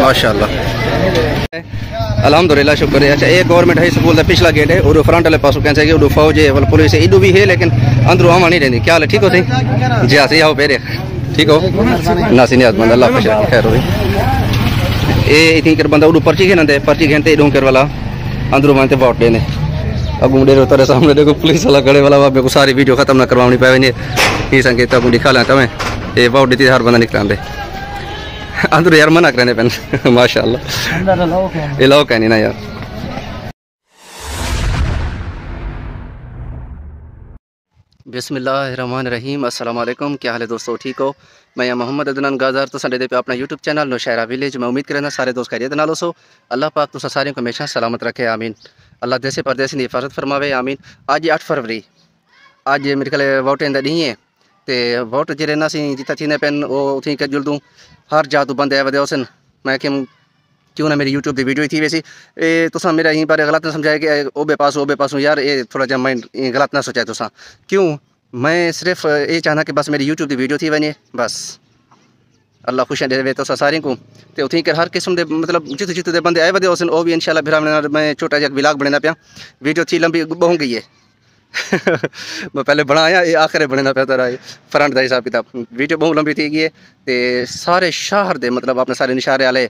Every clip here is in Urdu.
ماشاء اللہ الحمد للہ شکر ہے اچھا یہ گورنمنٹ ہائی اسکول کا پچھلا گیٹ ہے اور فرنٹ والے پاسوں کہتے ہیں کہ اڈو فوج ہے پولیس ہے اڈو بھی ہے، لیکن اندروں آما نہیں رہی کیا حال ہے؟ ٹھیک ہو سی جی ہاں سی آؤ پہرے ٹھیک ہو۔ نہ سی نیاز مند اللہ خوش خیر ہوئی۔ یہ اتنی کر بندہ اڈو پرچی کھیلتے پرچی کھیلتے اڈو کر والا اندروں مانتے ووٹ دینے۔ اگوں ڈیرو تیرے سامنے دیکھو پولیس والا کھڑے والا وہاں کو ساری ویڈیو ختم نہ کروانی پہ یہ سنکیت اگوں دکھا لیں تمہیں یہ ووٹ دیتی ہر بندہ نکلان دے اندر یار منع کرنے پین ماشاء اللہ یہ لو کہنی نا یار بسم اللہ الرحمن الرحیم السلام علیکم کیا حال ہے دوستو ٹھیک ہو میں یا محمد عدنان گازار تو سنڈے دے پہ اپنا یوٹیوب چینل نوشہرہ ویلیج میں امید کرنا سارے دوست خیریت نالو سو اللہ پاک تو سارے کو ہمیشہ سلامت رکھے آمین اللہ دیسے پردیسی دی حفاظت فرماوے، آمین۔ آج اٹھ فروری۔ آج میرے خیال ووٹیں دا ڈی ہیں تے ووٹ جڑے نا سی جتا تھینے پین، او اتھی کے جلدوں ہر جا تو بندے ودے اسن میں کہ کیوں نہ میری یوٹیوب دی ویڈیو تھی ویسی؟ اے تساں میرا یہیں پر غلط نہ سمجھائے کہ او بے پاس او بے پاسوں یار اے تھوڑا جا مائنڈ غلط نہ سوچائے تساں۔ کیوں؟ میں صرف یہ چاہنا کہ بس میری یوٹیوب دی ویڈیو تھی بنے بس۔ اللہ خوش دے وے تو سارے کو تے اتھی کر ہر قسم دے مطلب جت جت دے بندے آئے ودے اسن او بھی انشاءاللہ بھرا میں چھوٹا جا ولاگ بننا پیا۔ ویڈیو تھی لمبی بہوں گئی ہے۔ میں پہلے بنایا، یہ آخر بننا پیا ترا فرنٹ دا حساب کتاب۔ ویڈیو بہت لمبی تھی گئی ہے۔ تے سارے شہر دے مطلب اپنے سارے نشارے والے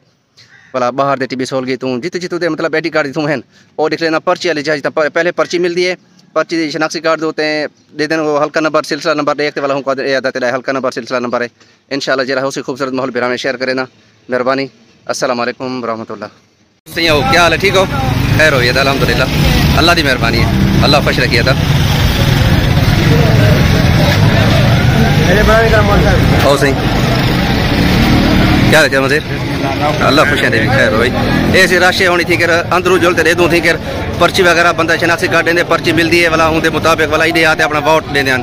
بلا باہر دے ٹی بی سول گئی تو جت جت دے مطلب آئی ڈی کارڈ دی ہیں۔ اور لکھ لینا، پرچی والی جائے پہلے پرچی ملتی ہے۔ پرچی دی شناختی کارڈ ہوتے ہیں دے دیں وہ ہلکا نمبر سلسلہ نمبر ایک والا ہوں یاد آتا ہے ہلکا نمبر سلسلہ نمبر ہے۔ انشاءاللہ جرا اسی خوبصورت ماحول بیرانے شیئر کرے نا مہربانی۔ السلام علیکم ورحمۃ اللہ۔ صحیح ہو کیا حال ہے؟ ٹھیک ہو؟ خیر ہو یہ تھا الحمد للہ اللہ دی مہربانی ہے۔ اللہ خوش رکھیے تھا ہو صحیح کیا رہتے مزید اللہ خوشیاں دے خیر ہوئی ایسی راشے ہونی تھی کر اندرو جلتے دے دوں تھی کر پرچی وغیرہ بندہ شناسی کارڈ دیں پرچی ملتی ہے والا ہوں دے مطابق والا ہی آتے اپنا ووٹ دے دیں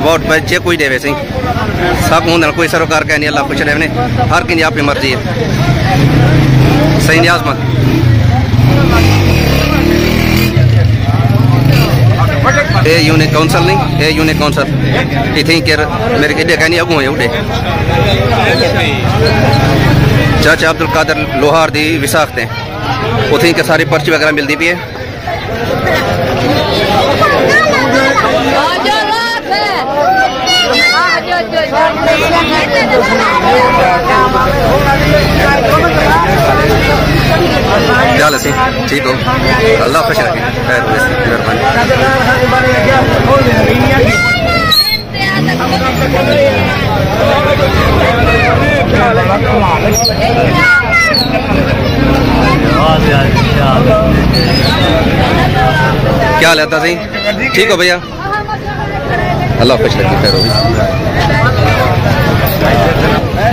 ووٹ پر جے کوئی دے ویسے سی سب ہوں کوئی سروکار کہنی اللہ خوش رہے ہر کنی کی مرضی ہے صحیح نیاز مند اے یونٹ کونسل نہیں اے یونٹ کونسل اتیں mer میرے de kani اگوں yo اڈے چاچا عبد القادر لوہار دی وساختیں اتیں کے ساری پرچی وغیرہ ملتی بھی ہے چل سی ٹھیک ہو۔ اللہ خوش رکھے۔ خیر مہربانی۔ کیا لیتا سی ٹھیک ہو بھیا؟ اللہ خوش رکھے، خیر ہوگی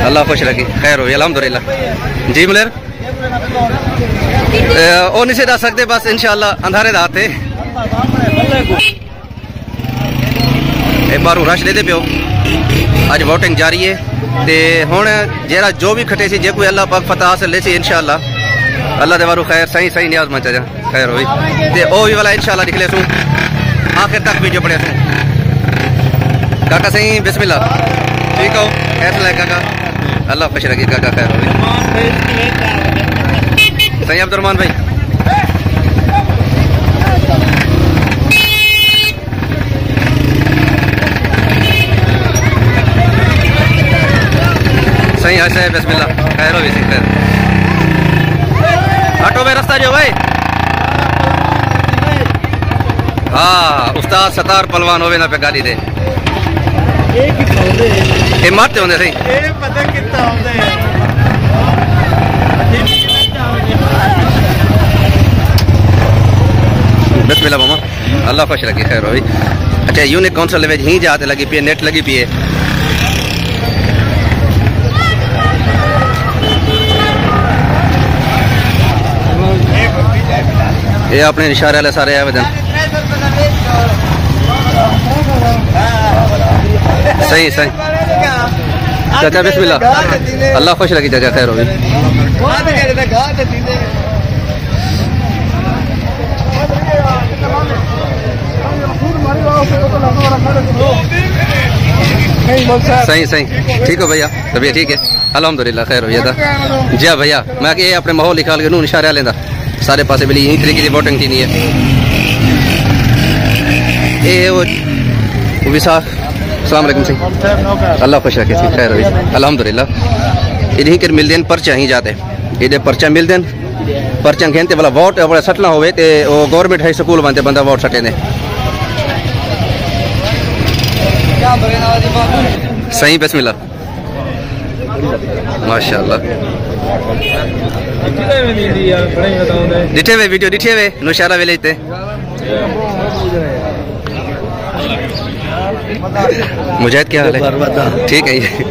اللہ خوش رکھے. خیر ہوگی الحمد للہ جی ملیر وہ نہیں سے دس سکتے، بس انشاءاللہ اندھارے دات ہے ایک بار رش دے دے پیو۔ اج ووٹنگ جاری ہے۔ تے ہوں جہاں جو بھی کھٹے سی، جے کوئی اللہ پاک فتح حاصل لے سی، انشاءاللہ۔ اللہ دے بارو خیر، صحیح صحیح نیاز مچا جا۔ خیر ہوئی۔ تے او بھی والا انشاءاللہ لکھ لے سوں۔ آخر تک ویڈیو پڑھے سوں۔ کاکا صحیح، بسم اللہ۔ ٹھیک ہو۔ کیسا لگے کاکا۔ اللہ خوش رکھے کاکا خیر ہوئی صحیح عبد الرحمان بھائی۔ صحیح ایسا ہے بسم اللہ۔ خیر ہو بھی سی، خیر۔ آٹو میں رستہ جو بھائی۔ ہاں استاد ستار پلوان ہوئے نا پہ گاڑی دے۔ یہ مارتے ہوندے صحیح ਇਹ ਪਤਾ ਕਿੱਦਾਂ ਆਉਂਦੇ ਆ بسم اللہ ماما اللہ خوش رکھے خیر ہوئی اچھا یونٹ کونسل لے ہی جاتے لگی پی نیٹ لگی پی ہے یہ اپنے اشارے والے سارے آئے ودن صحیح صحیح. چاچا بسم اللہ۔ اللہ خوش رکھی چاچا خیر ہوئی صحیح صحیح۔ ٹھیک ہو بھیا، طبیعت ٹھیک ہے۔ الحمدللہ، خیر ہو جاتا جی ہاں بھیا، میں کہ یہ اپنے ماحول نکال کے نون اشارہ لینا سارے پاسے بلی یہی طریقے کی ووٹنگ تھی نہیں ہے۔ یہ وہ وہ بھی صاف۔ السلام علیکم سی اللہ خوش رکھے سی خیر ہوئی۔ الحمدللہ۔ یہ کر مل دین، پرچہ ہی جاتے۔ یہ پرچہ مل دین۔ پرچہ کہتے بلا ووٹ بڑا سٹنا ہوئے، تے وہ گورنمنٹ ہائی سکول بنتے، بندہ ووٹ سٹے نے۔ صحیح، بسم اللہ۔ ماشاء اللہ ڈٹھے ہوئے ویڈیو، ڈٹھے ہوئے۔ نوشارہ ویلے تے۔ مجاہد کیا حال ہے؟ ٹھیک ہے جی۔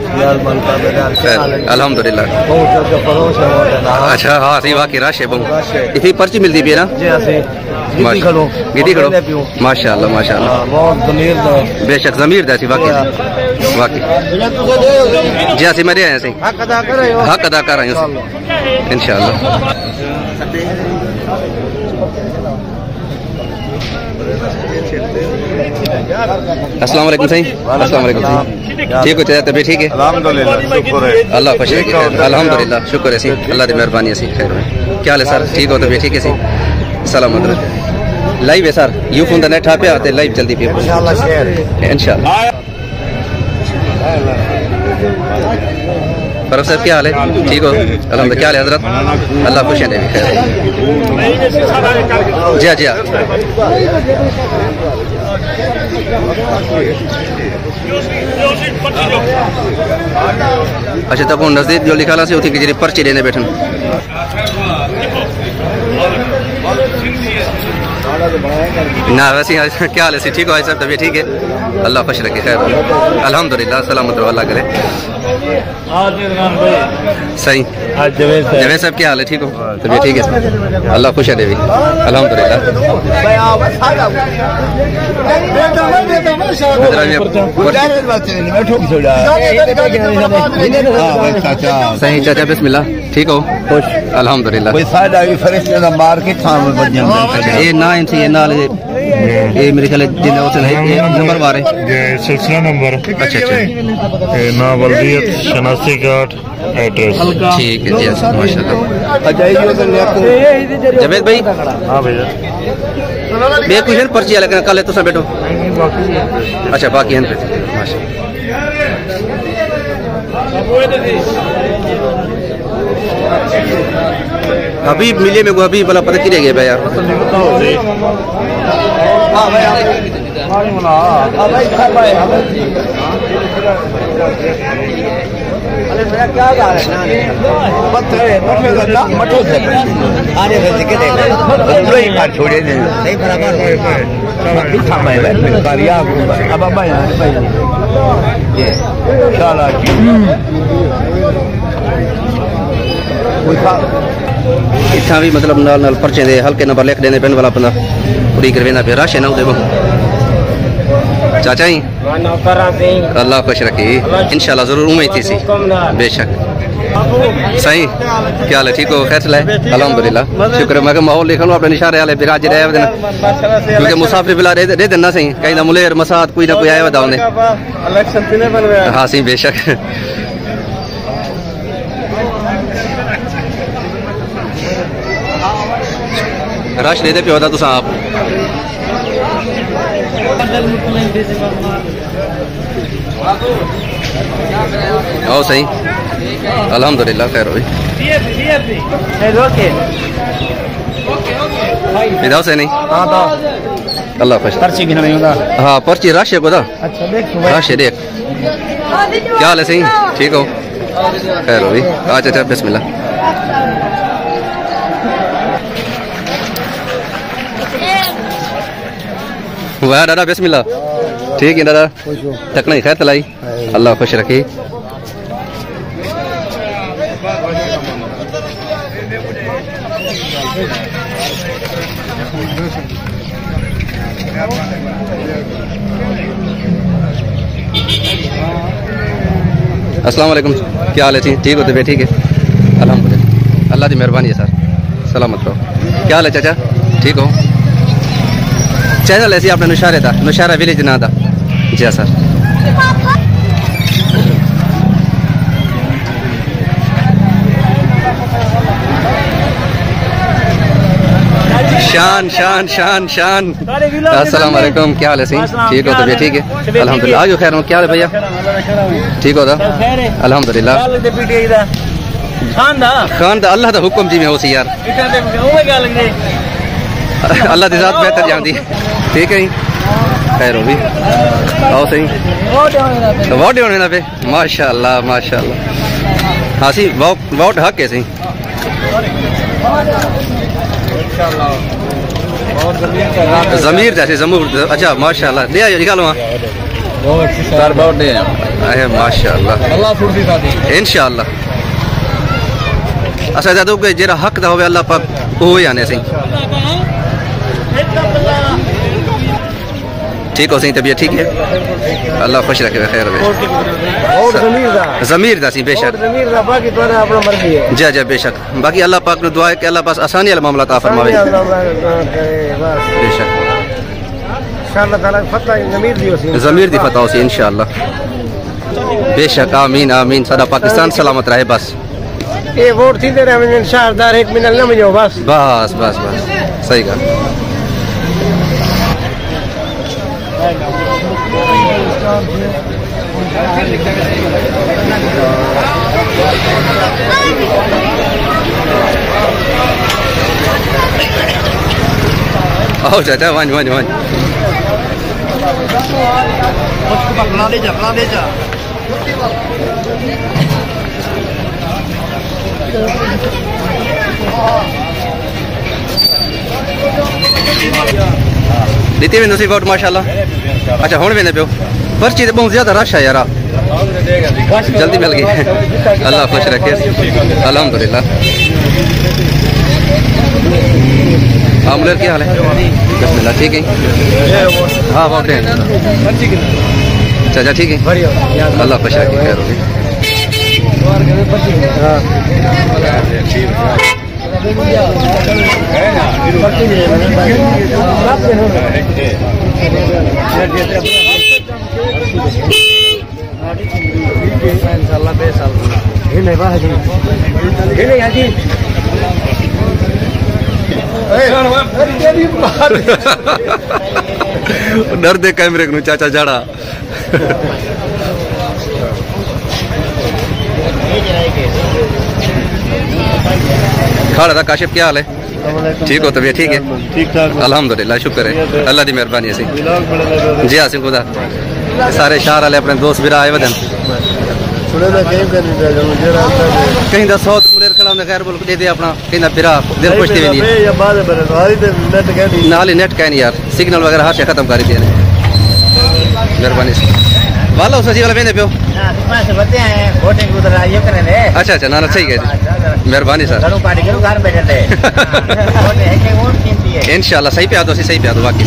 خیر، الحمدللہ۔ اچھا ہاں سی واقعی رش ہے بہت۔ اتنی پرچی ملتی بھی ہے نا؟ گیتی کھڑو ماشاء اللہ ماشاء اللہ۔ بے شک ضمیر دے سی واقعی۔ واقعی۔ جی اسی مرے ہیں سی حق ادا کر رہے ہیں انشاءاللہ۔ السلام علیکم سی السلام علیکم سی ٹھیک ہو چاہے طبیعت ٹھیک ہے؟ الحمدللہ شکر ہے۔ اللہ خوش رکھے الحمدللہ شکر ہے سی اللہ دی مہربانی ہے سی خیر ہے کیا حال ہے سر؟ ٹھیک ہو طبیعت ٹھیک ہے سی سلامت رہے لائیو ہے سر۔ یو فون دا نیٹ ہاپے آتے لائیو چلتی پی انشاءاللہ فرق صاحب کیا حال ہے؟ ٹھیک ہو؟ الحمد کیا حال ہے حضرت؟ اللہ خوش ہے خیر۔ جی ہاں جی ہاں۔ اچھا تب وہ نزدیک جو لکھا سی ہوتی کہ جی پرچی لینے بیٹھن نہ، ویسے کیا حال ہے؟ سی ٹھیک ہو؟ بھائی صاحب، طبیعت ٹھیک ہے؟ اللہ خوش رکھے، خیر۔ الحمدللہ، سلامت رہو، اللہ کرے۔ صحیح. جوید صاحب. کیا حال ہے؟ ٹھیک ہو؟ طبیعت ٹھیک ہے؟ اللہ خوش ہے دیوی۔ الحمدللہ۔ صحیح چاچا بسم اللہ ٹھیک ہو؟ خوش۔ تھان میں یہ نہ یہ یہ میرے خیال جن اس نے یہ نمبر مارے یہ سلسلہ نمبر۔ اچھا اچھا۔ ناولدیت شناسی کارڈ ایڈریس۔ ٹھیک ہے جی ماشاءاللہ۔ جوید بھائی۔ ہاں بھیا بے کچھ ہے پرچی لیکن کل تو بیٹھو۔ اچھا باقی ہیں۔ ماشاءاللہ۔ ابھی ملے میں وہ ابھی بلا پتہ کی رہ گیا بھائی یار۔ بھی مطلب نال نال پرچے دے ہلکے نمبر لکھ دینے پین والا بندہ پوری کروینا پہ رش ہے نا دے وہ چاچا ہی اللہ خوش رکھی انشاءاللہ ضرور امید تھی سی بے شک صحیح کیا حال ہے ٹھیک ہو خیر چلائے الحمدللہ شکر ہے میں کہ ماحول دیکھا اپنے نشارے والے پھر آج رہے دینا کیونکہ مسافر بلا رہے دینا صحیح کہیں نہ ملیر مساد کوئی نہ کوئی آئے ودا ہونے ہاں سی بے شک رش دے پیو دا تساں آپ۔ آؤ صحیح الحمدللہ خیر ہوئی۔ ادھر سے نہیں۔ اللہ خوش۔ پرچی بھی نہیں ہوتا ہاں پرچی رش ہے کو دا؟ اچھا رش ہے دیکھ۔ کیا حال ہے صحیح ٹھیک ہو۔ خیر ہوئی۔ اچھا اچھا بسم اللہ۔ واہ دادا بسم اللہ ٹھیک ہے دادا تک نہیں خیر تلائی اللہ خوش رکھی السلام علیکم کیا حال ہے جی ٹھیک ہوتے ٹھیک ہے الحمد للہ اللہ کی مہربانی ہے سر سلامت رہو کیا حال ہے چاچا ٹھیک ہو چینل ایسی آپ نے نشارے تھا نشارہ ویلیج نا تھا جی ہاں سر۔ شان شان شان شان۔ السلام علیکم کیا حال ہے سین ٹھیک ہو تو ٹھیک ہے؟ الحمد للہ آج خیر ہوں کیا حال ہے بھیا؟ ٹھیک ہو تو؟ الحمد للہ خان دا۔ اللہ دا حکم جی میں ہو سی یار۔ اللہ دی ذات بہتر ہے ٹھیک ہے جی خیر ہو بھی آؤ صحیح واٹ نا پہ ماشاء اللہ ماشاء اللہ ہاں سی واٹ حق ہے سی ضمیر جیسے زمور اچھا ماشاء اللہ لے آئیے نکالو ہاں ماشاء اللہ انشاء اللہ اچھا جدو کہ جرا حق دا ہوئے اللہ پاک وہ آنے سی ٹھیک ہو سی طبیعت ٹھیک ہے؟ اللہ خوش رکھے خیر ہوئے۔ ضمیر دا۔ سی بے شک۔ جی جی بے شک۔ باقی اللہ پاک نے دعا ہے کہ اللہ پاس آسانی والا معاملہ عطا فرماوے۔ بے شک۔ ضمیر دی فتح ہو سی انشاءاللہ۔ بے شک آمین آمین۔ سارا پاکستان سلامت رہے بس۔ یہ ووٹ تھی رہے ہیں شہردار ایک منل نہ مجھو بس۔ بس بس بس۔ صحیح 好，再再换，你换，你换。我好把拉链子，拉链子。Thank you. دیتی ویندو سی ووٹ ماشاءاللہ اچھا ہون ویندے پیو پرچی تے بہت زیادہ رش ہے یارا جلدی مل گئی اللہ خوش رکھے الحمدللہ عاملر کیا حال ہے بسم اللہ ٹھیک ہے ہاں ووٹ دیں چاچا ٹھیک ہے اللہ خوش رکھے خیر ہوگی ڈر دے کیمرے کو چاچا جاڑا کھاڑا تھا کاشف کیا حال ہے؟ ٹھیک ہو طبیعت ٹھیک ہے؟ ٹھیک ٹھاک الحمدللہ شکر ہے۔ اللہ دی مہربانی سی۔ جی آسم خدا سارے شہر والے اپنے دوست بھی آئے ودن۔ کہیں دا سوت ملیر کھڑا ہونے خیر بول دے دے اپنا کہیں دا پھرا دل خوش دی۔ وینی نال نیٹ کہیں یار سگنل وغیرہ ہر شے ختم کر دیے مہربانی سی۔ والا اس والا ویندے پیو اچھا اچھا نا نا صحیح ہے جی مہربانی سر انشاءاللہ صحیح پہ آ دو اسی صحیح پہ آ دو باقی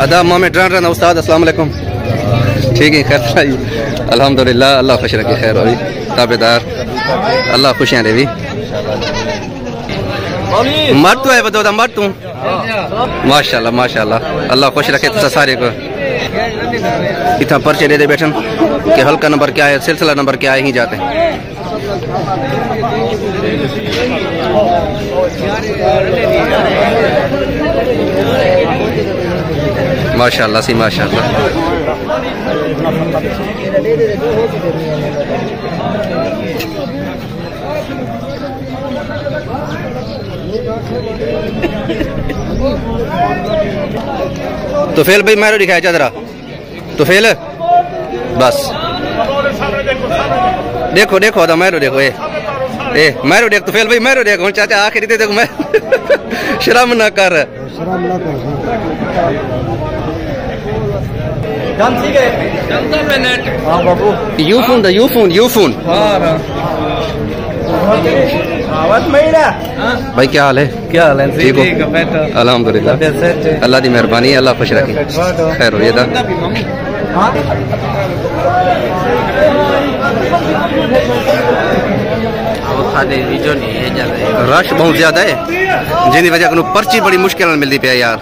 ادا ماں میں ڈران رہنا استاد السلام علیکم ٹھیک ہے خیر الحمدللہ اللہ خوش رکھے خیر ہوئی تابے دار اللہ خوشیاں بھی مرد تو ہے، بدو دا مرد تو ماشاءاللہ ماشاءاللہ۔ اللہ خوش رکھے تو سارے کو۔ اتنا پرچے دے دے بیٹھن، کہ ہلکا نمبر کیا ہے، سلسلہ نمبر کیا ہے ہی جاتے ماشاءاللہ سی، ماشاءاللہ۔ تو فیل بھائی میرو دکھایا چادرا تو فیل۔ بس۔ دیکھو دیکھو دا میرو دیکھو اے۔ اے میرو دیکھ تو فیل بھائی میرو دیکھو ہن چاچا آخری دیکھو میں۔ شرم نہ کر۔ یو فون دا یو فون یو فون۔ بھائی کیا حال ہے؟ کیا حال ہے؟ الحمد للہ اللہ کی مہربانی اللہ خوش رکھے۔ خیر ہو رش بہت زیادہ ہے۔ جن کی وجہ پرچی بڑی مشکل ملتی پی یار۔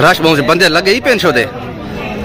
رش بہت بندے لگے ہی پین شو دے۔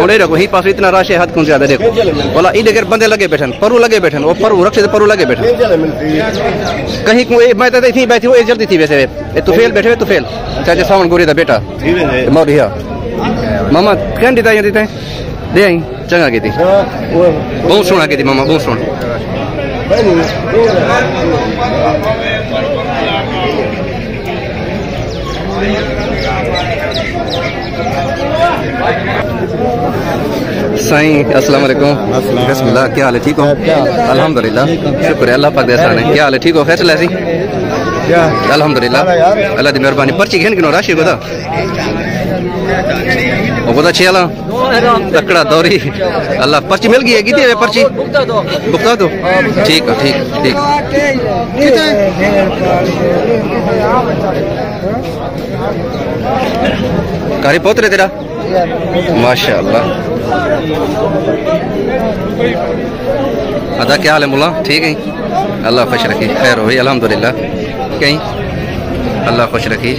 اور دیکھو ہی پاس اتنا رش ہے حد کون زیادہ دیکھو۔ بولا ای دیگر بندے لگے بیٹھن پرو لگے بیٹھن وہ پرو رکھے پرو لگے بیٹھن۔ کہیں کو میں تھی بیٹھی ہو اے جلدی تھی ویسے۔ تو فیل بیٹھے تو فیل۔ چاچا ساون گوری دا بیٹا۔ موری ہاں۔ Mama, kan ditanya ditanya? Dia yang jangan gitu. Bongsun lagi di mama, bongsun. سائیں السلام علیکم بسم اللہ کیا حال ہے ٹھیک ہو الحمدللہ شکر ہے اللہ پاک دے سانے کیا حال ہے ٹھیک ہو خیر چلے سی الحمدللہ اللہ دی مہربانی پرچی گھن کنو راشی کو دا بہت اچھی اللہ لکڑا دوری اللہ پرچی مل گئی ہے کتنی ہے پرچی بکتا دو ٹھیک ہے ٹھیک ٹھیک کاری پہنچ رہے تیرا ماشاء اللہ ادا کیا حال ہے مولا ٹھیک ہے اللہ خوش رکھی خیر ہوئی الحمدللہ کہیں اللہ خوش رکھی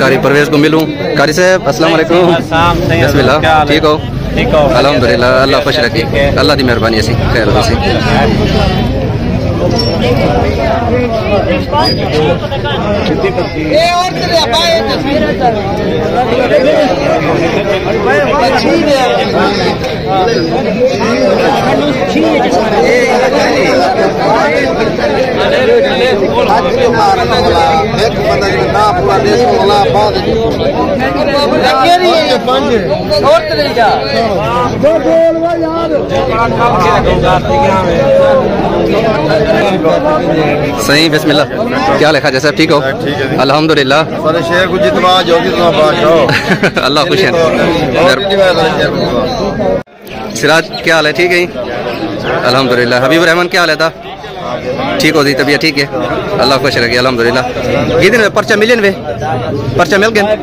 کاری پرویز کو ملوں۔ کاری صاحب السلام علیکم۔ بسم اللہ ٹھیک ہو؟ الحمد للہ اللہ خوش رکھے۔ اللہ کی مہربانی ایسی خیر ویسی اے اور تیرے ابا ہے تصویر ہے۔ حکومت ہے پورا دیش کو ملا آباد لگے ہے اور جا دو وا یار صحیح بسم اللہ کیا لکھا جیسا ٹھیک ہو الحمدللہ للہ اللہ خوش ہے سراج کیا حال ہے؟ ٹھیک ہے الحمدللہ۔ حبیب الرحمن کیا حال ہے تھا ٹھیک ہو دی طبیعت ٹھیک ہے؟ اللہ خوش رکھے الحمدللہ۔ کتنے میں پرچہ ملین وے؟ پرچہ مل گئے؟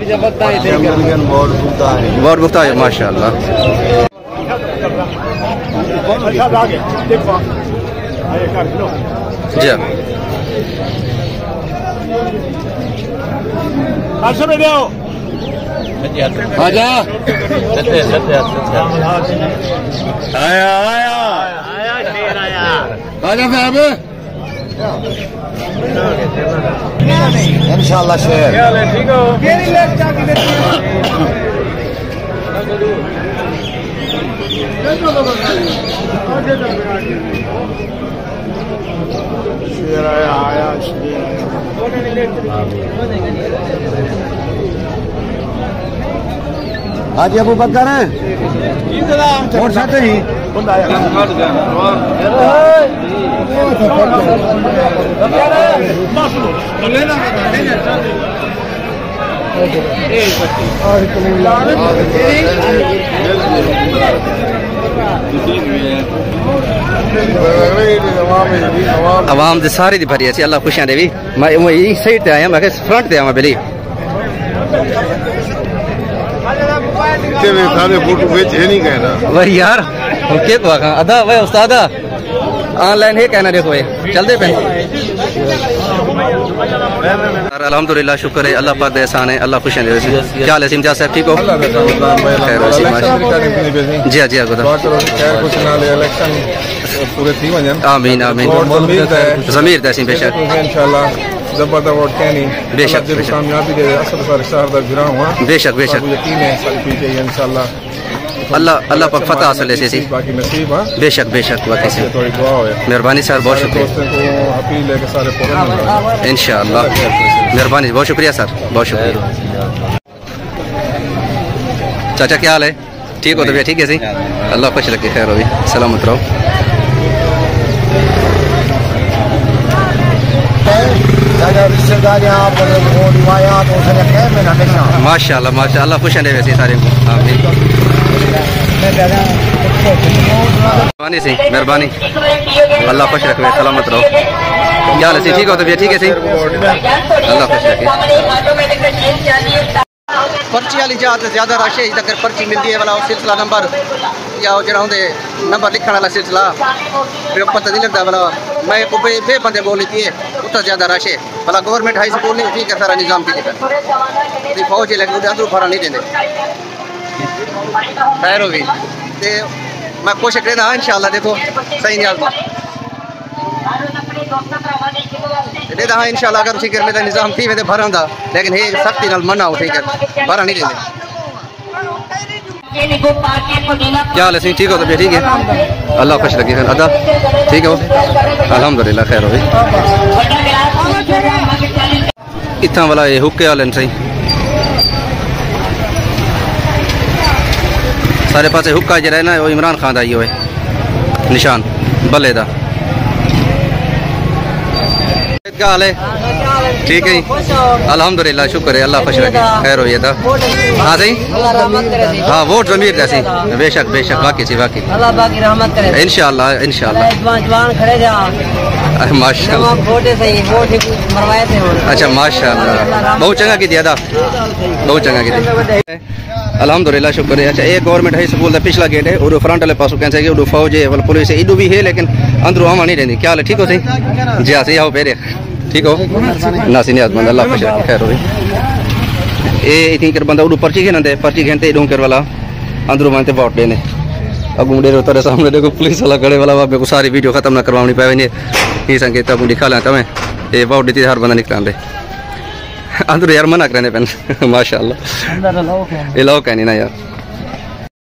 بہت بکتا ہے ماشاء اللہ جی ہاں۔ آیا آیا۔ Kaç abi? İnşallah şehir. Şuraya ayağa çıkıyor. آج ابو بکر اور ساتھ ہی۔ عوام دے ساری دی بھری ایسی اللہ خوشیاں دے بھی میں صحیح تے آیا، میں فرنٹ تے آیا بلی۔ الحمد للہ استاد آن لائن کہنا دیکھو چل دے شکر ہے اللہ پاک دے احسان ہے اللہ خوش دے کیا حال ہے صاحب ٹھیک ہو؟ جی ہاں، جی ہاں، پورے تھی آمین آمین۔ ضمیر دے سیم بے شک۔ انشاءاللہ۔ زبر دا ووٹ کہنی بے شک۔ دل کامیابی دے اصل سارے شہر دا گراں ہوا ہاں۔ بے شک بے شک۔ یقین ہے ساری پی کے انشاءاللہ۔ اللہ اللہ پاک فتح حاصل ایسی سی باقی نصیب ہاں۔ بے شک بے شک واقعی سی مہربانی سر بہت شکریہ۔ انشاءاللہ۔ مہربانی بہت شکریہ سر بہت شکریہ۔ چاچا کیا حال ہے؟ ٹھیک ہو تو بھی ٹھیک ہے سی اللہ خوش رکھے خیر ہوئی۔ سلام رہو۔ رشتے دار یہاں پر وہ روایات اس میں ہمیشہ ماشاء اللہ ماشاء اللہ خوش رہے ویسے سارے کو۔ مہربانی سی مہربانی۔ اللہ خوش رکھے، سلامت رہو۔ کیا حال سی ٹھیک ہو تو ٹھیک ہے سی اللہ خوش رکھے۔ پرچی والی جہاں زیادہ رش ہے اگر پرچی ملتی ہے والا سلسلہ نمبر یا جڑا ہوندے نمبر لکھنے والا سلسلہ پھر پتہ نہیں لگتا والا میں بے بندے بول لیتی ہے اتنا زیادہ رش ہے والا گورنمنٹ ہائی سکول نہیں ٹھیک ہے سارا نظام کی جگہ فوج ہے لیکن وہ اندروں بھرا نہیں دیندے خیر ہوگی تے میں کوشش کرنا ہاں انشاءاللہ دیکھو صحیح نہیں دے دا انشاءاللہ اگر اسی کرنے دا نظام تھی وے بھران دا۔ لیکن ہے سختی نال منع ہو ٹھیک ہے۔ بھرا نہیں دیندے کیا حال ہے سی ٹھیک ہو تو بھی ٹھیک ہے۔ اللہ خوش رکھے خیر۔ ادا، ٹھیک ہے۔ الحمدللہ، خیر ہو اتنا والا یہ حکے والے سی سارے پاسے حکا جڑا ہے نا وہ عمران خان دا ہی ہوئے۔ نشان، بلے دا۔ کیا حال ہے؟ ٹھیک ہے جی۔ الحمدللہ شکر ہے اللہ خوش رکھے۔ خیر ہوئی تھا ہاں صحیح؟ ہاں ووٹ ضمیر کا سی بے شک بے شک واقعی سی اللہ باقی رحمت کرے۔ انشاءاللہ انشاءاللہ۔ جوان جوان کھڑے جا۔ ماشاءاللہ۔ تمام ووٹے صحیح ووٹ ہی مروائے تھے۔ ہوں اچھا ماشاءاللہ۔ بہت چنگا کی دیا دا بہت چنگا کی دیا الحمدللہ، شکر ہے۔ اچھا ایک گورنمنٹ ہائی سکول دا پچھلا گیٹ ہے اور فرنٹ والے پاسوں کہتے ہیں کہ وہ فوج ہے وہ پولیس ہے ایڈو بھی ہے، لیکن اندروں آما نہیں رہندی۔ کیا حال ہے؟ ٹھیک ہو سی؟ جی ہاں سی آؤ پہرے ٹھیک ہو۔ ناسی نیاز مند اللہ خوش خیر ہوئی۔ اے، اتنی کر بندہ اڈو پرچی گھنن دے، پرچی گھنتے ایڈوں کر والا۔ اندر اندروں مانتے ووٹ دینے۔ اگوں ڈیرے تیرے سامنے دیکھو، پولیس والا کھڑے والا وہاں کو ساری ویڈیو ختم نہ کروانی پائے نہیں یہ سنگیت اگوں دکھا لیں تمہیں یہ ووٹ دیتی ہر بندہ نکلان دے اندر یار منع کرنے پہن ماشاء اللہ یہ لوگ کہنی نا یار